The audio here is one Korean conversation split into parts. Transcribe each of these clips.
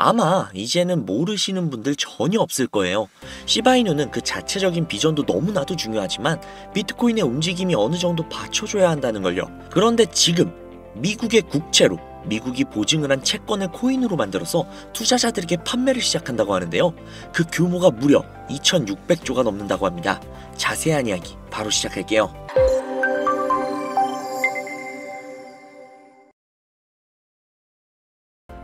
아마 이제는 모르시는 분들 전혀 없을 거예요. 시바이누는 그 자체적인 비전도 너무나도 중요하지만 비트코인의 움직임이 어느 정도 받쳐줘야 한다는 걸요. 그런데 지금 미국의 국채로 미국이 보증을 한 채권을 코인으로 만들어서 투자자들에게 판매를 시작한다고 하는데요. 그 규모가 무려 2,600조가 넘는다고 합니다. 자세한 이야기 바로 시작할게요.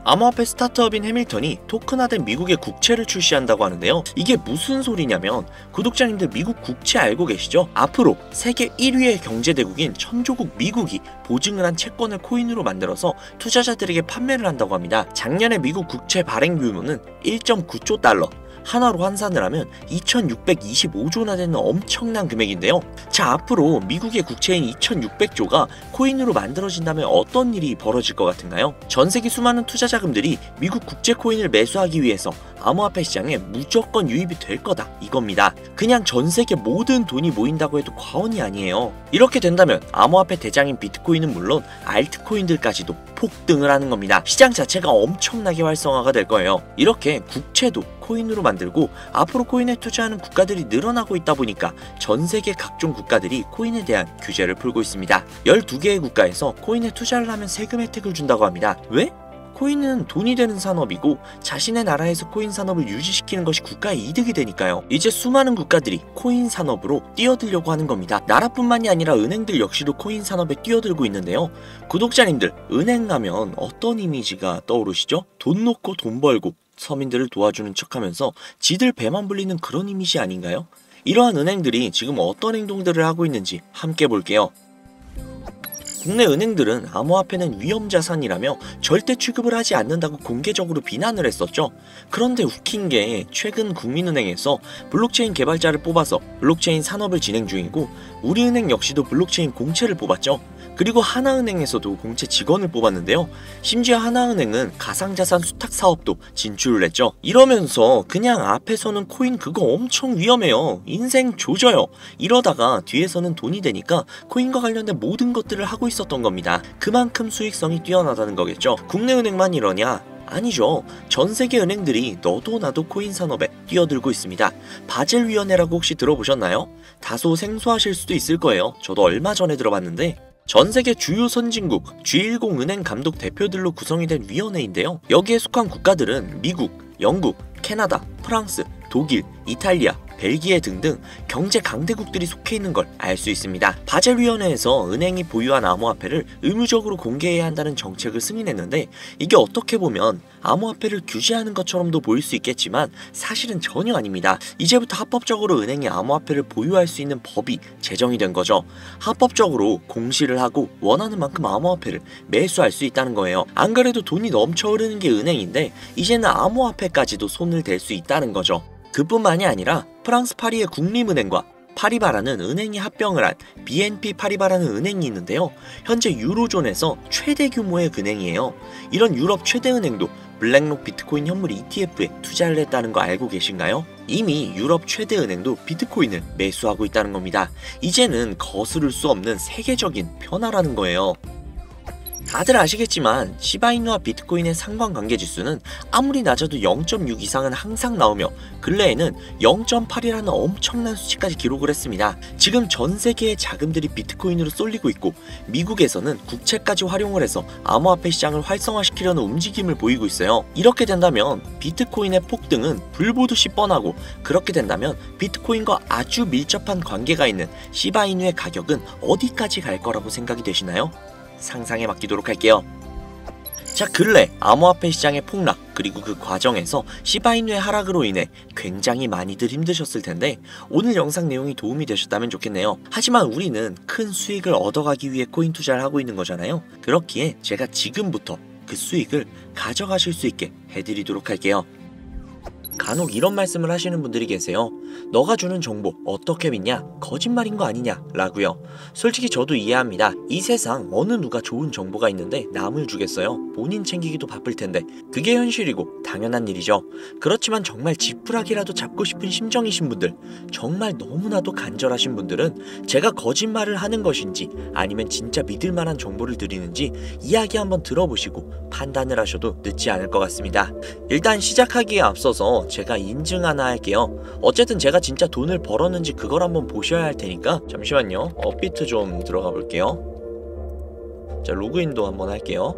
암호화폐 스타트업인 해밀턴이 토큰화된 미국의 국채를 출시한다고 하는데요. 이게 무슨 소리냐면 구독자님들 미국 국채 알고 계시죠? 앞으로 세계 1위의 경제대국인 천조국 미국이 보증을 한 채권을 코인으로 만들어서 투자자들에게 판매를 한다고 합니다. 작년에 미국 국채 발행 규모는 1.9조 달러, 하나로 환산을 하면 2625조나 되는 엄청난 금액인데요. 자, 앞으로 미국의 국채인 2600조가 코인으로 만들어진다면 어떤 일이 벌어질 것 같은가요? 전 세계 수많은 투자 자금들이 미국 국제 코인을 매수하기 위해서 암호화폐 시장에 무조건 유입이 될 거다 이겁니다. 그냥 전 세계 모든 돈이 모인다고 해도 과언이 아니에요. 이렇게 된다면 암호화폐 대장인 비트코인은 물론 알트코인들까지도 폭등을 하는 겁니다. 시장 자체가 엄청나게 활성화가 될 거예요. 이렇게 국채도 코인으로 만들고 앞으로 코인에 투자하는 국가들이 늘어나고 있다 보니까 전 세계 각종 국가들이 코인에 대한 규제를 풀고 있습니다. 12개의 국가에서 코인에 투자를 하면 세금 혜택을 준다고 합니다. 왜? 코인은 돈이 되는 산업이고 자신의 나라에서 코인 산업을 유지시키는 것이 국가의 이득이 되니까요. 이제 수많은 국가들이 코인 산업으로 뛰어들려고 하는 겁니다. 나라뿐만이 아니라 은행들 역시도 코인 산업에 뛰어들고 있는데요. 구독자님들, 은행 가면 어떤 이미지가 떠오르시죠? 돈 놓고 돈 벌고 서민들을 도와주는 척하면서 지들 배만 불리는 그런 이미지 아닌가요? 이러한 은행들이 지금 어떤 행동들을 하고 있는지 함께 볼게요. 국내 은행들은 암호화폐는 위험자산이라며 절대 취급을 하지 않는다고 공개적으로 비난을 했었죠. 그런데 웃긴 게 최근 국민은행에서 블록체인 개발자를 뽑아서 블록체인 산업을 진행 중이고 우리은행 역시도 블록체인 공채를 뽑았죠. 그리고 하나은행에서도 공채 직원을 뽑았는데요. 심지어 하나은행은 가상자산 수탁 사업도 진출을 했죠. 이러면서 그냥 앞에서는 코인 그거 엄청 위험해요. 인생 조져요. 이러다가 뒤에서는 돈이 되니까 코인과 관련된 모든 것들을 하고 있었던 겁니다. 그만큼 수익성이 뛰어나다는 거겠죠. 국내 은행만 이러냐? 아니죠. 전 세계 은행들이 너도 나도 코인 산업에 뛰어들고 있습니다. 바젤 위원회라고 혹시 들어보셨나요? 다소 생소하실 수도 있을 거예요. 저도 얼마 전에 들어봤는데 전 세계 주요 선진국 G10 은행 감독 대표들로 구성이 된 위원회인데요. 여기에 속한 국가들은 미국, 영국, 캐나다, 프랑스, 독일, 이탈리아, 벨기에 등등 경제 강대국들이 속해 있는 걸 알 수 있습니다. 바젤위원회에서 은행이 보유한 암호화폐를 의무적으로 공개해야 한다는 정책을 승인했는데 이게 어떻게 보면 암호화폐를 규제하는 것처럼도 보일 수 있겠지만 사실은 전혀 아닙니다. 이제부터 합법적으로 은행이 암호화폐를 보유할 수 있는 법이 제정이 된 거죠. 합법적으로 공시를 하고 원하는 만큼 암호화폐를 매수할 수 있다는 거예요. 안 그래도 돈이 넘쳐 흐르는 게 은행인데 이제는 암호화폐까지도 손을 댈 수 있다는 거죠. 그뿐만이 아니라 프랑스 파리의 국립은행과 파리바라는 은행이 합병을 한 BNP 파리바라는 은행이 있는데요. 현재 유로존에서 최대 규모의 은행이에요. 이런 유럽 최대 은행도 블랙록 비트코인 현물 ETF에 투자를 했다는 거 알고 계신가요? 이미 유럽 최대 은행도 비트코인을 매수하고 있다는 겁니다. 이제는 거스를 수 없는 세계적인 변화라는 거예요. 다들 아시겠지만 시바이누와 비트코인의 상관관계 지수는 아무리 낮아도 0.6 이상은 항상 나오며 근래에는 0.8이라는 엄청난 수치까지 기록을 했습니다. 지금 전 세계의 자금들이 비트코인으로 쏠리고 있고 미국에서는 국채까지 활용을 해서 암호화폐 시장을 활성화시키려는 움직임을 보이고 있어요. 이렇게 된다면 비트코인의 폭등은 불보듯이 뻔하고 그렇게 된다면 비트코인과 아주 밀접한 관계가 있는 시바이누의 가격은 어디까지 갈 거라고 생각이 되시나요? 상상에 맡기도록 할게요. 자, 근래 암호화폐 시장의 폭락 그리고 그 과정에서 시바이누의 하락으로 인해 굉장히 많이들 힘드셨을 텐데 오늘 영상 내용이 도움이 되셨다면 좋겠네요. 하지만 우리는 큰 수익을 얻어가기 위해 코인 투자를 하고 있는 거잖아요. 그렇기에 제가 지금부터 그 수익을 가져가실 수 있게 해드리도록 할게요. 간혹 이런 말씀을 하시는 분들이 계세요. 너가 주는 정보 어떻게 믿냐? 거짓말인 거 아니냐? 라고요. 솔직히 저도 이해합니다. 이 세상 어느 누가 좋은 정보가 있는데 남을 주겠어요. 본인 챙기기도 바쁠 텐데. 그게 현실이고 당연한 일이죠. 그렇지만 정말 지푸라기라도 잡고 싶은 심정이신 분들, 정말 너무나도 간절하신 분들은 제가 거짓말을 하는 것인지 아니면 진짜 믿을 만한 정보를 드리는지 이야기 한번 들어보시고 판단을 하셔도 늦지 않을 것 같습니다. 일단 시작하기에 앞서서 제가 인증 하나 할게요. 어쨌든 제가 진짜 돈을 벌었는지 그걸 한번 보셔야 할 테니까 잠시만요. 업비트 좀 들어가 볼게요. 자, 로그인도 한번 할게요.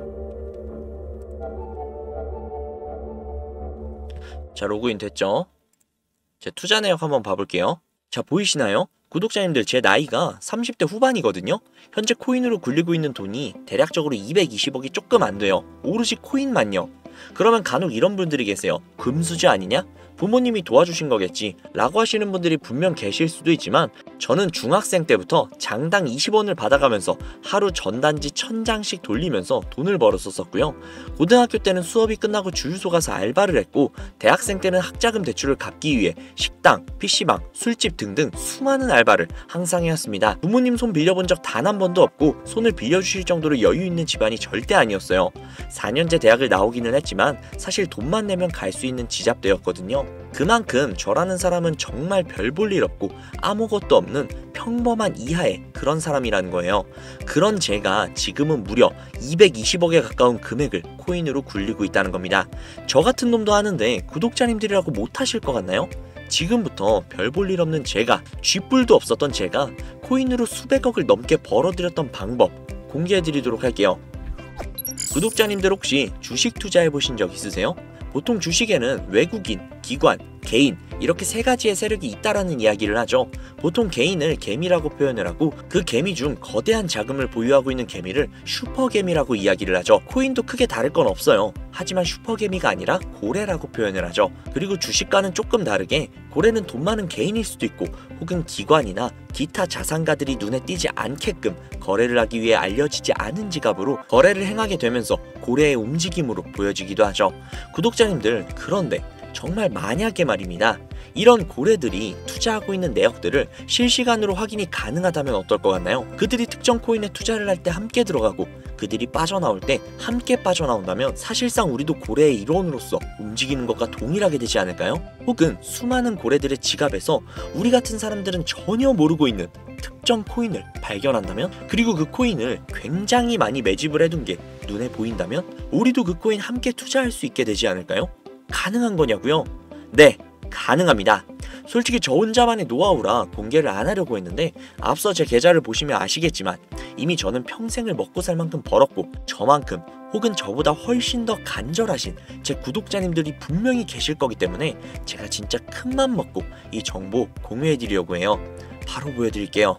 자, 로그인 됐죠? 제 투자 내역 한번 봐볼게요. 자, 보이시나요? 구독자님들 제 나이가 30대 후반이거든요. 현재 코인으로 굴리고 있는 돈이 대략적으로 220억이 조금 안 돼요. 오로지 코인만요. 그러면 간혹 이런 분들이 계세요. 금수저 아니냐? 부모님이 도와주신 거겠지. 라고 하시는 분들이 분명 계실 수도 있지만 저는 중학생 때부터 장당 20원을 받아가면서 하루 전단지 1000장씩 돌리면서 돈을 벌었었고요. 고등학교 때는 수업이 끝나고 주유소 가서 알바를 했고 대학생 때는 학자금 대출을 갚기 위해 식당, PC방, 술집 등등 수많은 알바를 항상 해왔습니다. 부모님 손 빌려본 적 단 한 번도 없고 손을 빌려주실 정도로 여유 있는 집안이 절대 아니었어요. 4년제 대학을 나오기는 했지만 사실 돈만 내면 갈 수 있는 지잡대였거든요. 그만큼 저라는 사람은 정말 별 볼 일 없고 아무것도 없는 평범한 이하의 그런 사람이라는 거예요. 그런 제가 지금은 무려 220억에 가까운 금액을 코인으로 굴리고 있다는 겁니다. 저 같은 놈도 하는데 구독자님들이라고 못하실 것 같나요? 지금부터 별 볼 일 없는 제가 쥐뿔도 없었던 제가 코인으로 수백억을 넘게 벌어들였던 방법 공개해드리도록 할게요. 구독자님들 혹시 주식 투자해 보신 적 있으세요? 보통 주식에는 외국인, 기관, 개인 이렇게 세 가지의 세력이 있다라는 이야기를 하죠. 보통 개인을 개미라고 표현을 하고 그 개미 중 거대한 자금을 보유하고 있는 개미를 슈퍼개미라고 이야기를 하죠. 코인도 크게 다를 건 없어요. 하지만 슈퍼개미가 아니라 고래라고 표현을 하죠. 그리고 주식과는 조금 다르게 고래는 돈 많은 개인일 수도 있고 혹은 기관이나 기타 자산가들이 눈에 띄지 않게끔 거래를 하기 위해 알려지지 않은 지갑으로 거래를 행하게 되면서 고래의 움직임으로 보여지기도 하죠. 구독자님들 그런데 정말 만약에 말입니다. 이런 고래들이 투자하고 있는 내역들을 실시간으로 확인이 가능하다면 어떨 것 같나요? 그들이 특정 코인에 투자를 할 때 함께 들어가고 그들이 빠져나올 때 함께 빠져나온다면 사실상 우리도 고래의 일원으로서 움직이는 것과 동일하게 되지 않을까요? 혹은 수많은 고래들의 지갑에서 우리 같은 사람들은 전혀 모르고 있는 특정 코인을 발견한다면 그리고 그 코인을 굉장히 많이 매집을 해둔 게 눈에 보인다면 우리도 그 코인 함께 투자할 수 있게 되지 않을까요? 가능한 거냐고요? 네, 가능합니다. 솔직히 저 혼자만의 노하우라 공개를 안 하려고 했는데 앞서 제 계좌를 보시면 아시겠지만 이미 저는 평생을 먹고 살 만큼 벌었고 저만큼 혹은 저보다 훨씬 더 간절하신 제 구독자님들이 분명히 계실 거기 때문에 제가 진짜 큰 맘 먹고 이 정보 공유해 드리려고 해요. 바로 보여드릴게요.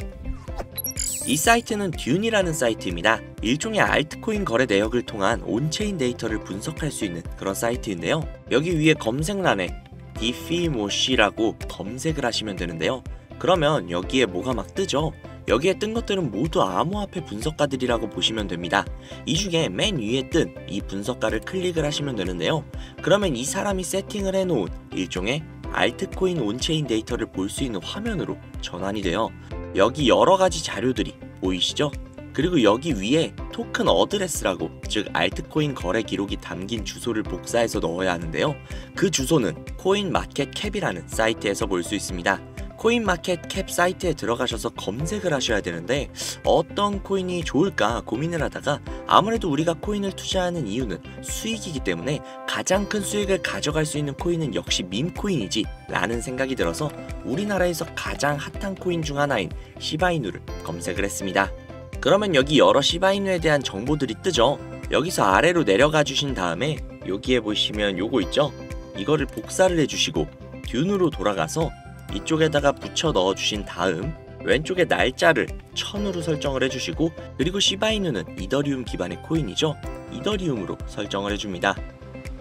이 사이트는 듄이라는 사이트입니다. 일종의 알트코인 거래 내역을 통한 on-chain 데이터를 분석할 수 있는 그런 사이트인데요. 여기 위에 검색란에 디피모시라고 검색을 하시면 되는데요. 그러면 여기에 뭐가 막 뜨죠? 여기에 뜬 것들은 모두 암호화폐 분석가들이라고 보시면 됩니다. 이 중에 맨 위에 뜬 이 분석가를 클릭을 하시면 되는데요. 그러면 이 사람이 세팅을 해놓은 일종의 알트코인 on-chain 데이터를 볼 수 있는 화면으로 전환이 돼요. 여기 여러 가지 자료들이 보이시죠? 그리고 여기 위에 token address라고 즉 알트코인 거래 기록이 담긴 주소를 복사해서 넣어야 하는데요. 그 주소는 코인마켓캡이라는 사이트에서 볼 수 있습니다. 코인마켓캡 사이트에 들어가셔서 검색을 하셔야 되는데 어떤 코인이 좋을까 고민을 하다가 아무래도 우리가 코인을 투자하는 이유는 수익이기 때문에 가장 큰 수익을 가져갈 수 있는 코인은 역시 밈코인이지 라는 생각이 들어서 우리나라에서 가장 핫한 코인 중 하나인 시바이누를 검색을 했습니다. 그러면 여기 여러 시바이누에 대한 정보들이 뜨죠. 여기서 아래로 내려가 주신 다음에 여기에 보시면 요거 있죠? 이거를 복사를 해주시고 듄으로 돌아가서 이쪽에다가 붙여 넣어 주신 다음 왼쪽에 날짜를 1000으로 설정을 해주시고 그리고 시바이누는 이더리움 기반의 코인이죠. 이더리움으로 설정을 해줍니다.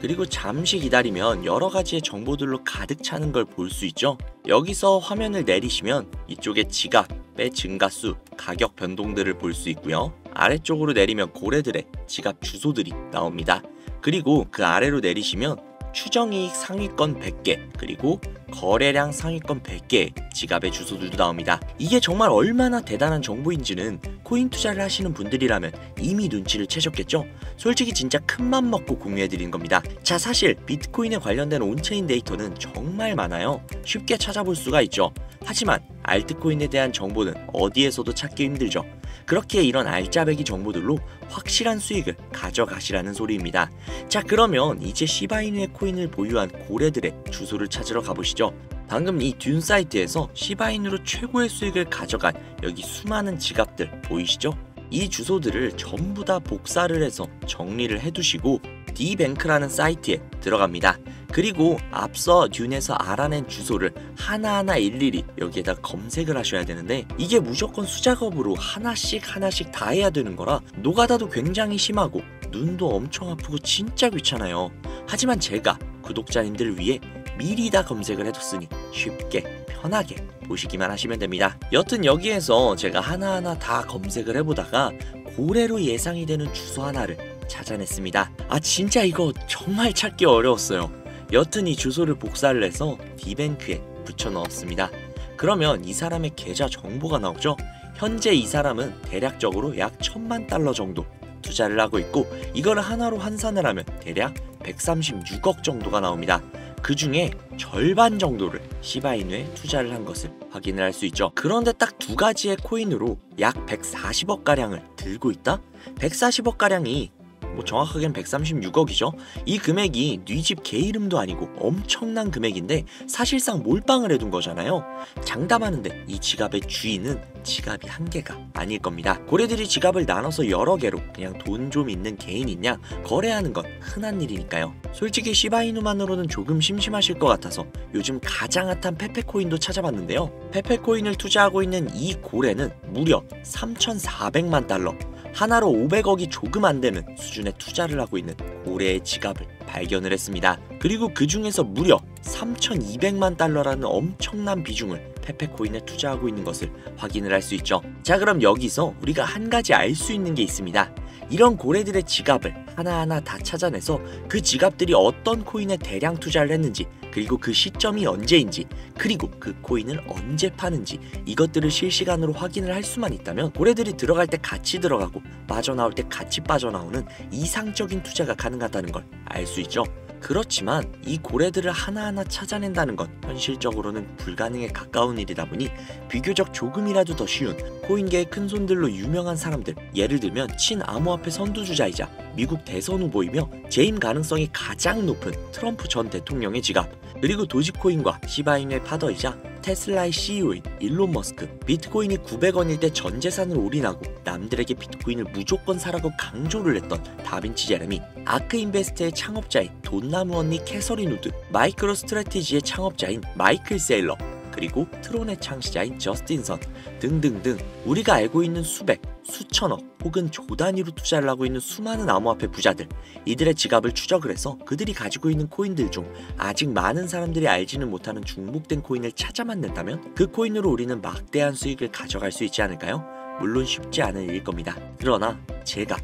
그리고 잠시 기다리면 여러 가지의 정보들로 가득 차는 걸 볼 수 있죠. 여기서 화면을 내리시면 이쪽에 지갑의 증가수, 가격 변동들을 볼 수 있고요. 아래쪽으로 내리면 고래들의 지갑 주소들이 나옵니다. 그리고 그 아래로 내리시면 추정이익 상위권 100개 그리고 거래량 상위권 100개 지갑의 주소들도 나옵니다. 이게 정말 얼마나 대단한 정보인지는 코인 투자를 하시는 분들이라면 이미 눈치를 채셨겠죠? 솔직히 진짜 큰맘 먹고 공유해드린 겁니다. 자 사실 비트코인에 관련된 on-chain 데이터는 정말 많아요. 쉽게 찾아볼 수가 있죠. 하지만 알트코인에 대한 정보는 어디에서도 찾기 힘들죠. 그렇기에 이런 알짜배기 정보들로 확실한 수익을 가져가시라는 소리입니다. 자 그러면 이제 시바이누의 코인을 보유한 고래들의 주소를 찾으러 가보시죠. 방금 이 듄 사이트에서 시바이누로 최고의 수익을 가져간 여기 수많은 지갑들 보이시죠? 이 주소들을 전부 다 복사를 해서 정리를 해두시고 D뱅크라는 사이트에 들어갑니다. 그리고 앞서 듄에서 알아낸 주소를 하나하나 일일이 여기에다 검색을 하셔야 되는데 이게 무조건 수작업으로 하나씩 하나씩 다 해야 되는 거라 노가다도 굉장히 심하고 눈도 엄청 아프고 진짜 귀찮아요. 하지만 제가 구독자님들 위해 미리 다 검색을 해뒀으니 쉽게 편하게 보시기만 하시면 됩니다. 여튼 여기에서 제가 하나하나 다 검색을 해보다가 고래로 예상이 되는 주소 하나를 찾아냈습니다. 아 진짜 이거 정말 찾기 어려웠어요. 여튼 이 주소를 복사를 해서 디뱅크에 붙여 넣었습니다. 그러면 이 사람의 계좌 정보가 나오죠. 현재 이 사람은 대략적으로 약 천만 달러 정도 투자를 하고 있고 이걸 하나로 환산을 하면 대략 136억 정도가 나옵니다. 그 중에 절반 정도를 시바이누에 투자를 한 것을 확인을 할 수 있죠. 그런데 딱 두 가지의 코인으로 약 140억 가량을 들고 있다? 140억 가량이 뭐 정확하게는 136억이죠. 이 금액이 뉘집 개 이름도 아니고 엄청난 금액인데 사실상 몰빵을 해둔 거잖아요. 장담하는데 이 지갑의 주인은 지갑이 한 개가 아닐 겁니다. 고래들이 지갑을 나눠서 여러 개로 그냥 돈 좀 있는 개인이냐 거래하는 건 흔한 일이니까요. 솔직히 시바이누만으로는 조금 심심하실 것 같아서 요즘 가장 핫한 페페코인도 찾아봤는데요. 페페코인을 투자하고 있는 이 고래는 무려 3,400만 달러 하나로 500억이 조금 안 되는 수준의 투자를 하고 있는 고래의 지갑을 발견을 했습니다. 그리고 그 중에서 무려 3,200만 달러라는 엄청난 비중을 페페코인에 투자하고 있는 것을 확인을 할 수 있죠. 자, 그럼 여기서 우리가 한 가지 알 수 있는 게 있습니다. 이런 고래들의 지갑을 하나하나 다 찾아내서 그 지갑들이 어떤 코인에 대량 투자를 했는지 그리고 그 시점이 언제인지 그리고 그 코인을 언제 파는지 이것들을 실시간으로 확인을 할 수만 있다면 고래들이 들어갈 때 같이 들어가고 빠져나올 때 같이 빠져나오는 이상적인 투자가 가능하다는 걸 알 수 있죠. 그렇지만 이 고래들을 하나하나 찾아낸다는 건 현실적으로는 불가능에 가까운 일이다 보니 비교적 조금이라도 더 쉬운 코인계의 큰 손들로 유명한 사람들 예를 들면 친암호화폐 선두주자이자 미국 대선 후보이며 재임 가능성이 가장 높은 트럼프 전 대통령의 지갑 그리고 도지코인과 시바이누의 father이자 테슬라의 CEO인 일론 머스크. 비트코인이 900원일 때 전 재산을 올인하고 남들에게 비트코인을 무조건 사라고 강조를 했던 다빈치 제레미. 아크 인베스트의 창업자인 돈나무 언니 캐서린 우드. 마이크로 스트래티지의 창업자인 마이클 세일러. 그리고 트론의 창시자인 저스틴 선. 등등등. 우리가 알고 있는 수백, 수천억 혹은 조 단위로 투자를 하고 있는 수많은 암호화폐 부자들 이들의 지갑을 추적을 해서 그들이 가지고 있는 코인들 중 아직 많은 사람들이 알지는 못하는 중복된 코인을 찾아만 낸다면 그 코인으로 우리는 막대한 수익을 가져갈 수 있지 않을까요? 물론 쉽지 않은 일일 겁니다. 그러나 제가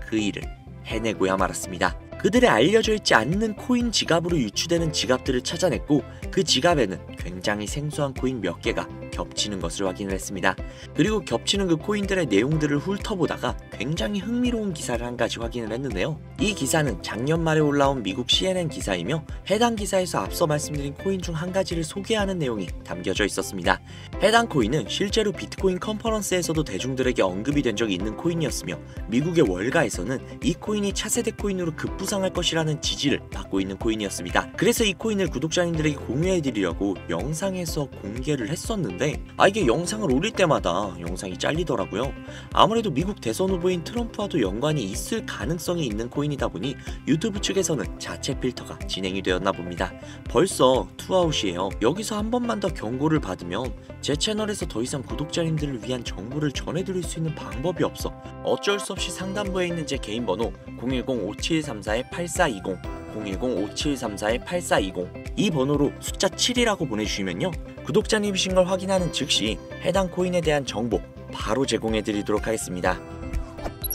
그 일을 해내고야 말았습니다. 그들의 알려져 있지 않는 코인 지갑으로 유추되는 지갑들을 찾아냈고 그 지갑에는 굉장히 생소한 코인 몇 개가 겹치는 것을 확인을 했습니다. 그리고 겹치는 그 코인들의 내용들을 훑어보다가 굉장히 흥미로운 기사를 한 가지 확인을 했는데요. 이 기사는 작년 말에 올라온 미국 CNN 기사이며 해당 기사에서 앞서 말씀드린 코인 중 한 가지를 소개하는 내용이 담겨져 있었습니다. 해당 코인은 실제로 비트코인 컨퍼런스에서도 대중들에게 언급이 된 적이 있는 코인이었으며 미국의 월가에서는 이 코인이 차세대 코인으로 급부상할 것이라는 지지를 받고 있는 코인이었습니다. 그래서 이 코인을 구독자님들에게 공유해드리려고 영상에서 공개를 했었는데 아 이게 영상을 올릴 때마다 영상이 잘리더라고요. 아무래도 미국 대선 후보인 트럼프와도 연관이 있을 가능성이 있는 코인이다 보니 유튜브 측에서는 자체 필터가 진행이 되었나 봅니다. 벌써 투아웃이에요. 여기서 한 번만 더 경고를 받으면 제 채널에서 더 이상 구독자님들을 위한 정보를 전해드릴 수 있는 방법이 없어 어쩔 수 없이 상단부에 있는 제 개인 번호 010-5734-8420 010-5734-8420 이 번호로 숫자 7이라고 보내주시면요 구독자님이신 걸 확인하는 즉시 해당 코인에 대한 정보 바로 제공해 드리도록 하겠습니다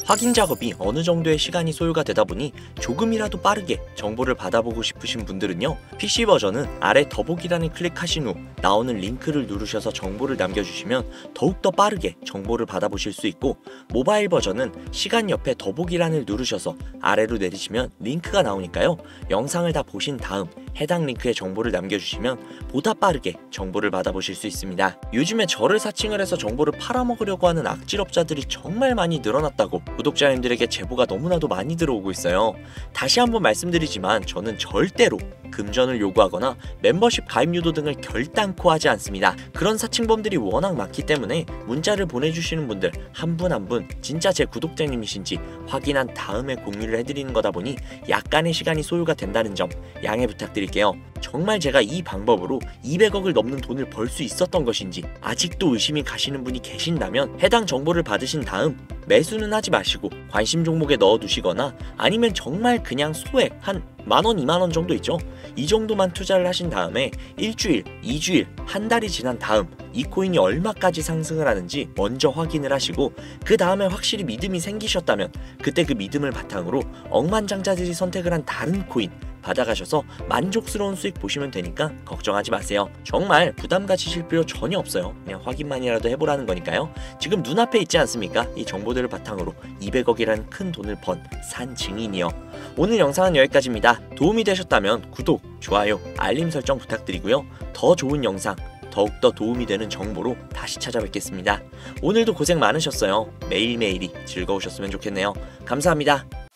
확인 작업이 어느 정도의 시간이 소요가 되다 보니 조금이라도 빠르게 정보를 받아보고 싶으신 분들은요. PC 버전은 아래 더보기란을 클릭하신 후 나오는 링크를 누르셔서 정보를 남겨주시면 더욱더 빠르게 정보를 받아보실 수 있고 모바일 버전은 시간 옆에 더보기란을 누르셔서 아래로 내리시면 링크가 나오니까요. 영상을 다 보신 다음 해당 링크에 정보를 남겨주시면 보다 빠르게 정보를 받아보실 수 있습니다. 요즘에 저를 사칭을 해서 정보를 팔아먹으려고 하는 악질업자들이 정말 많이 늘어났다고 구독자님들에게 제보가 너무나도 많이 들어오고 있어요. 다시 한번 말씀드리지만 저는 절대로 금전을 요구하거나 멤버십 가입 유도 등을 결단코 하지 않습니다. 그런 사칭범들이 워낙 많기 때문에 문자를 보내주시는 분들 한 분 한 분 진짜 제 구독자님이신지 확인한 다음에 공유를 해드리는 거다 보니 약간의 시간이 소요가 된다는 점 양해 부탁드릴게요. 정말 제가 이 방법으로 200억을 넘는 돈을 벌 수 있었던 것인지 아직도 의심이 가시는 분이 계신다면 해당 정보를 받으신 다음 매수는 하지 마시고 관심 종목에 넣어두시거나 아니면 정말 그냥 소액 한 만원, 2만원 정도 있죠. 이 정도만 투자를 하신 다음에 일주일, 2주일, 한 달이 지난 다음 이 코인이 얼마까지 상승을 하는지 먼저 확인을 하시고 그 다음에 확실히 믿음이 생기셨다면 그때 그 믿음을 바탕으로 억만장자들이 선택을 한 다른 코인 받아가셔서 만족스러운 수익 보시면 되니까 걱정하지 마세요. 정말 부담 가지실 필요 전혀 없어요. 그냥 확인만이라도 해보라는 거니까요. 지금 눈앞에 있지 않습니까? 이 정보들을 바탕으로 200억이라는 큰 돈을 번 산 증인이요. 오늘 영상은 여기까지입니다. 도움이 되셨다면 구독, 좋아요, 알림 설정 부탁드리고요. 더 좋은 영상, 더욱더 도움이 되는 정보로 다시 찾아뵙겠습니다. 오늘도 고생 많으셨어요. 매일매일이 즐거우셨으면 좋겠네요. 감사합니다.